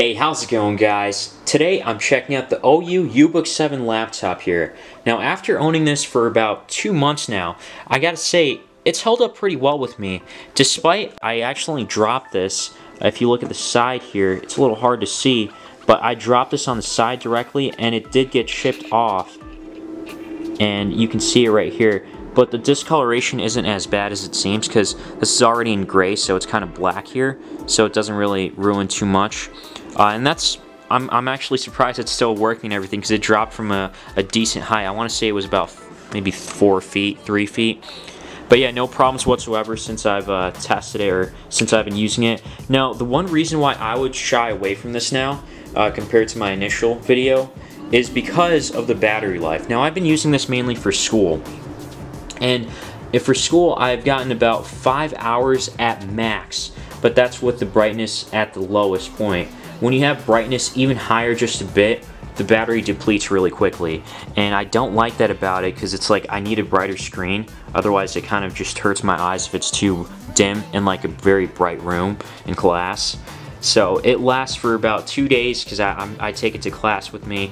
Hey, how's it going guys? Today I'm checking out the OYYU UBook 7 laptop here. Now after owning this for about two months now, I gotta say, it's held up pretty well with me. Despite I accidentally dropped this, if you look at the side here, it's a little hard to see, but I dropped this on the side directly and it did get chipped off. And you can see it right here. But the discoloration isn't as bad as it seems because this is already in gray, so it's kind of black here. So it doesn't really ruin too much. Uh, and that's, I'm, I'm actually surprised it's still working and everything because it dropped from a, a decent height. I want to say it was about maybe four feet, three feet. But yeah, no problems whatsoever since I've uh, tested it or since I've been using it. Now, the one reason why I would shy away from this now uh, compared to my initial video is because of the battery life. Now, I've been using this mainly for school. And if for school, I've gotten about five hours at max, but that's with the brightness at the lowest point. When you have brightness even higher just a bit, the battery depletes really quickly. And I don't like that about it because it's like I need a brighter screen. Otherwise it kind of just hurts my eyes if it's too dim in like a very bright room in class. So it lasts for about two days because I, I take it to class with me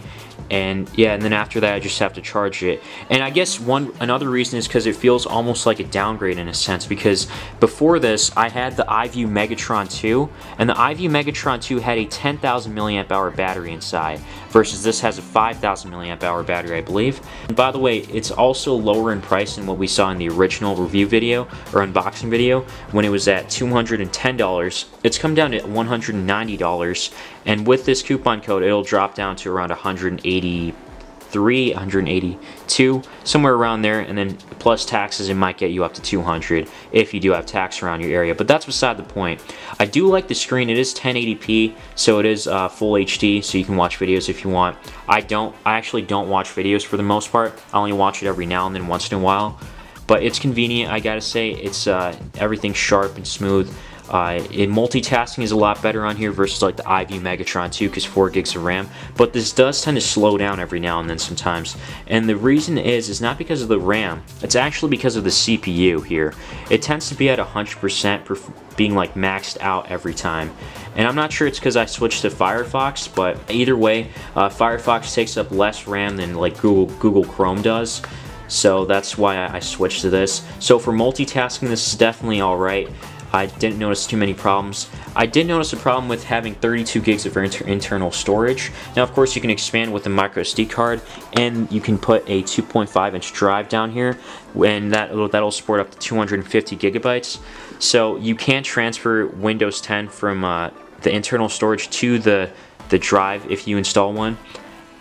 and yeah and then after that I just have to charge it. And I guess one another reason is because it feels almost like a downgrade in a sense because before this I had the iView Megatron 2 and the iView Megatron 2 had a 10,000 milliamp hour battery inside versus this has a 5,000 milliamp hour battery I believe. And by the way it's also lower in price than what we saw in the original review video or unboxing video when it was at $210 it's come down to $190 and with this coupon code it'll drop down to around 180 183, 182, somewhere around there, and then plus taxes, it might get you up to 200 if you do have tax around your area, but that's beside the point. I do like the screen, it is 1080p, so it is uh, full HD, so you can watch videos if you want. I don't, I actually don't watch videos for the most part, I only watch it every now and then once in a while, but it's convenient, I gotta say, it's uh, everything sharp and smooth. Uh, in multitasking is a lot better on here versus like the iView Megatron 2 because 4 gigs of RAM, but this does tend to slow down every now and then sometimes. And the reason is, is not because of the RAM, it's actually because of the CPU here. It tends to be at 100% being like maxed out every time. And I'm not sure it's because I switched to Firefox, but either way, uh, Firefox takes up less RAM than like Google, Google Chrome does. So that's why I switched to this. So for multitasking, this is definitely alright. I didn't notice too many problems. I did notice a problem with having 32 gigs of inter internal storage. Now, of course, you can expand with a micro SD card, and you can put a 2.5 inch drive down here, and that that'll support up to 250 gigabytes. So you can transfer Windows 10 from uh, the internal storage to the the drive if you install one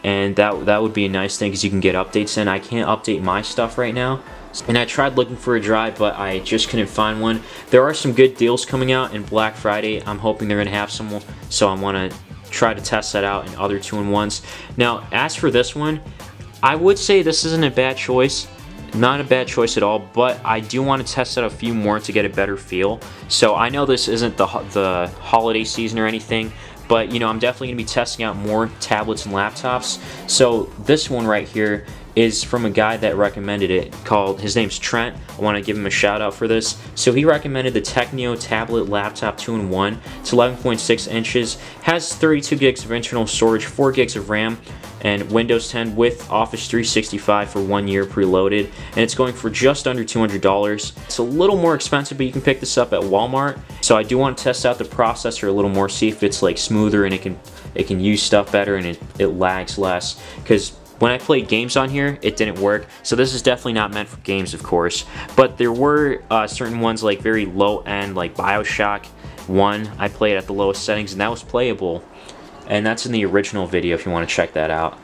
and that that would be a nice thing because you can get updates in. I can't update my stuff right now and I tried looking for a drive, but I just couldn't find one. There are some good deals coming out in Black Friday. I'm hoping they're going to have some, so I want to try to test that out in other two-in-ones. Now, as for this one, I would say this isn't a bad choice. Not a bad choice at all, but I do want to test out a few more to get a better feel. So I know this isn't the, the holiday season or anything, but you know I'm definitely going to be testing out more tablets and laptops. So this one right here is from a guy that recommended it called, his name's Trent. I want to give him a shout out for this. So he recommended the Teqnio tablet laptop 2-in-1. It's 11.6 inches, has 32 gigs of internal storage, 4 gigs of RAM, and Windows 10 with Office 365 for one year preloaded. And it's going for just under $200. It's a little more expensive, but you can pick this up at Walmart. So I do want to test out the processor a little more, see if it's like smoother and it can it can use stuff better and it, it lags less. Because when I played games on here, it didn't work. So this is definitely not meant for games, of course. But there were uh, certain ones like very low end, like Bioshock 1. I played at the lowest settings and that was playable. And that's in the original video if you want to check that out.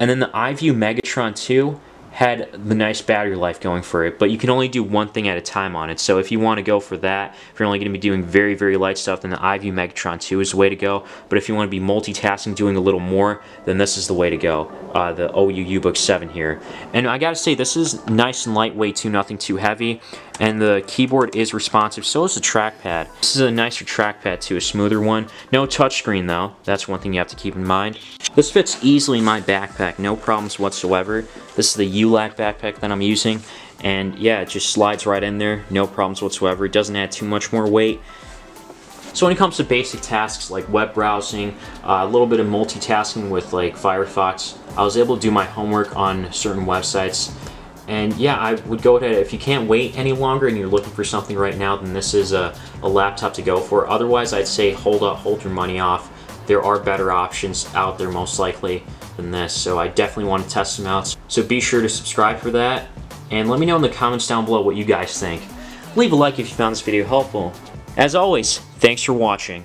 And then the iView Megatron 2, had the nice battery life going for it, but you can only do one thing at a time on it. So if you want to go for that, if you're only going to be doing very, very light stuff, then the iView Megatron 2 is the way to go. But if you want to be multitasking, doing a little more, then this is the way to go, uh, the OYYU UBook 7 here. And I gotta say, this is nice and lightweight too, nothing too heavy and the keyboard is responsive, so is the trackpad. This is a nicer trackpad too, a smoother one. No touchscreen though, that's one thing you have to keep in mind. This fits easily in my backpack, no problems whatsoever. This is the ULAK backpack that I'm using, and yeah, it just slides right in there, no problems whatsoever. It doesn't add too much more weight. So when it comes to basic tasks like web browsing, uh, a little bit of multitasking with like Firefox, I was able to do my homework on certain websites. And yeah, I would go ahead, if you can't wait any longer and you're looking for something right now, then this is a, a laptop to go for. Otherwise, I'd say hold up, hold your money off. There are better options out there most likely than this, so I definitely want to test them out. So be sure to subscribe for that, and let me know in the comments down below what you guys think. Leave a like if you found this video helpful. As always, thanks for watching.